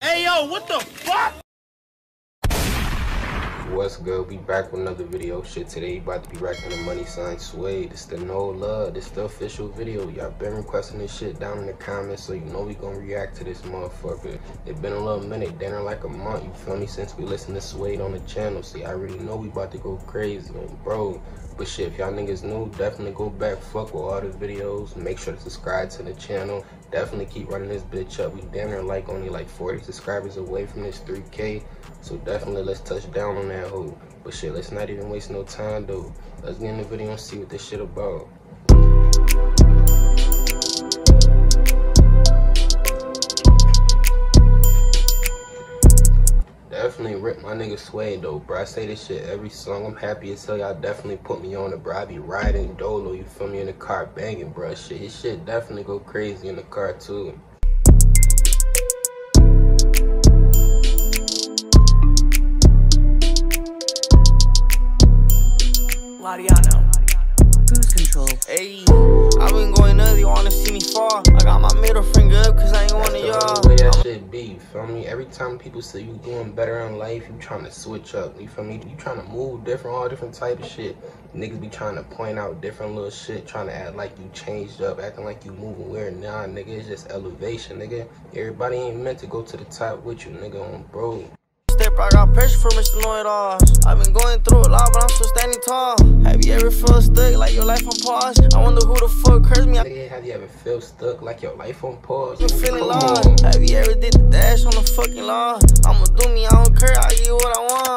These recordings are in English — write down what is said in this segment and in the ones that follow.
Hey yo, what the fuck? What's good? We back with another video. Shit, today you about to be racking the MoneySign Suede. This the no love. This the official video. Y'all been requesting this shit down in the comments, so you know we gonna react to this motherfucker. It been a little minute, dinner like a month, you feel me, since we listened to Suede on the channel. See, I already know we about to go crazy bro. But shit, if y'all niggas new, definitely go back, fuck with all the videos. Make sure to subscribe to the channel. Definitely keep running this bitch up. We damn near like only like 40 subscribers away from this 3K. So definitely let's touch down on that hoe. But shit, let's not even waste no time though. Let's get in the video and see what this shit about. Definitely rip my nigga Suede though, bro. I say this shit every song. I'm happy as hell. Y'all definitely put me on it, bro. I be riding dolo, you feel me, in the car banging, bro. Shit, his shit definitely go crazy in the car too. Ladiano. Cruise control. Ayy, wanna see me fall. I got my middle finger up cause I ain't one of y'all. way that shit be, you feel me? Every time people say you doing better in life, you trying to switch up, you feel me? You trying to move different, all different type of shit. Niggas be trying to point out different little shit, trying to act like you changed up, acting like you moving weird. Nah, nigga, it's just elevation, nigga. Everybody ain't meant to go to the top with you, nigga, on bro. I got pressure from Mr. Know It Alls. i been going through a lot, but I'm still standing tall. Have you ever felt stuck like your life on pause? I wonder who the fuck cursed me. Nigga, have you ever felt stuck like your life on pause? been feeling lost. Have you ever did the dash on the fucking law? I'ma do me, I don't care, I get what I want.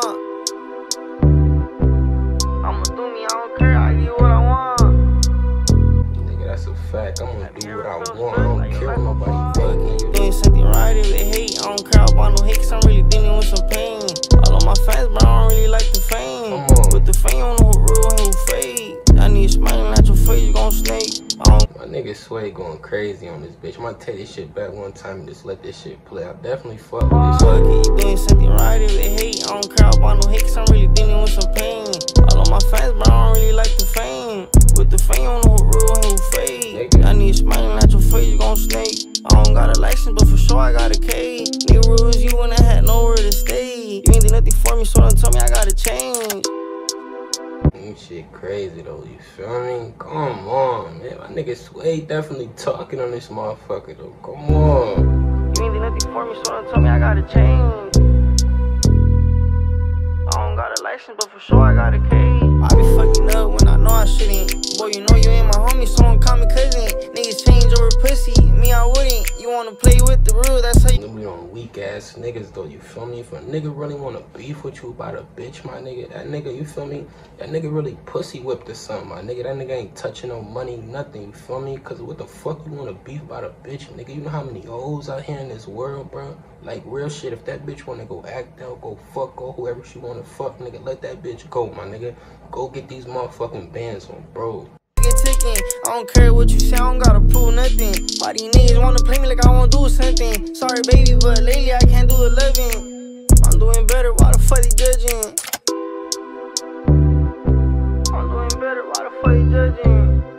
Do what I want. I don't care what nobody think, nigga. Doing something right if they hate. I don't care about no hate, cause I'm really dealing with some pain. All of my fans, but I don't really like the fame. Come. With the fame, I don't who real and who fake. I need smiling at your face, you gon' snake. My nigga Suede going crazy on this bitch. I'm gonna take this shit back one time and just let this shit play. I definitely fuck with this fuck shit. it, you doing something right if they hate. I don't care about no hate, cause I'm really I don't got a license, but for sure I got a K. Nigga, rules you when I had nowhere to stay. You ain't did nothing for me, so don't tell me I gotta change. This shit crazy though, you feel me? Come on, man. My nigga Suede definitely talking on this motherfucker though. Come on. You ain't did nothing for me, so don't tell me I gotta change. I don't got a license, but for sure I got a K. wanna play with the rule, that's how you. Be on weak ass niggas though, you feel me? If a nigga really wanna beef with you about a bitch, my nigga, that nigga, you feel me? That nigga really pussy whipped or something, my nigga. That nigga ain't touching no money, nothing, you feel me? Cause what the fuck you wanna beef about a bitch, nigga? You know how many hoes out here in this world, bro? Like real shit, if that bitch wanna go act out, go fuck, go whoever she wanna fuck, nigga, let that bitch go, my nigga. Go get these motherfucking bands on, bro. I don't care what you say, I don't gotta prove nothing. Why these niggas wanna play me like I won't do something? Sorry, baby, but lately I can't do the loving. I'm doing better, why the fuck they judging? I'm doing better, why the fuck they judging?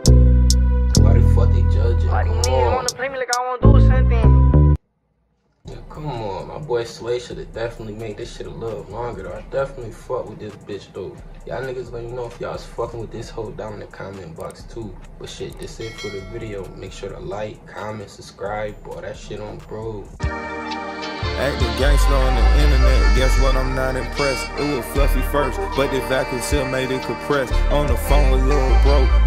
Come on, my boy Suede should have definitely made this shit a little longer though. I definitely fuck with this bitch though. Y'all niggas let me know if y'all's fucking with this hoe down in the comment box too. But shit, this it for the video. Make sure to like, comment, subscribe, boy. That shit on bro. Acting gangster on the internet, guess what? I'm not impressed. It was fluffy first, but the vacuum still made it compressed. On the phone with Lil Bro.